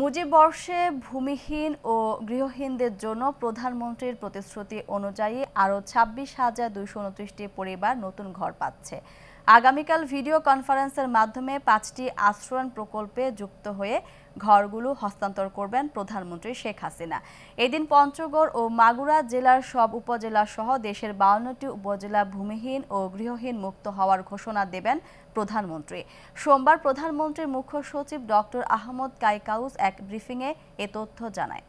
মুজিব বর্ষে ভূমিহীন ও গৃহহীনদের জন্য প্রধানমন্ত্রীর প্রতিশ্রুতি অনুযায়ী আরও ছাব্বিশ হাজার দুইশো উনত্রিশটি পরিবার নতুন ঘর পাচ্ছে। আগামীকাল ভিডিও কনফারেন্সের মাধ্যমে পাঁচটি আশ্রয়ণ প্রকল্পে যুক্ত হয়ে ঘরগুলো হস্তান্তর করবেন প্রধানমন্ত্রী শেখ হাসিনা। এদিন পঞ্চগড় ও মাগুরা জেলার সব উপজেলা সহ দেশের বাউন্নটি উপজেলা ভূমিহীন ও গৃহহীন মুক্ত হওয়ার ঘোষণা দেবেন প্রধানমন্ত্রী। সোমবার প্রধানমন্ত্রীর মুখ্য সচিব ডক্টর আহমদ কাইকাউস এক ব্রিফিংয়ে এ তথ্য জানায়।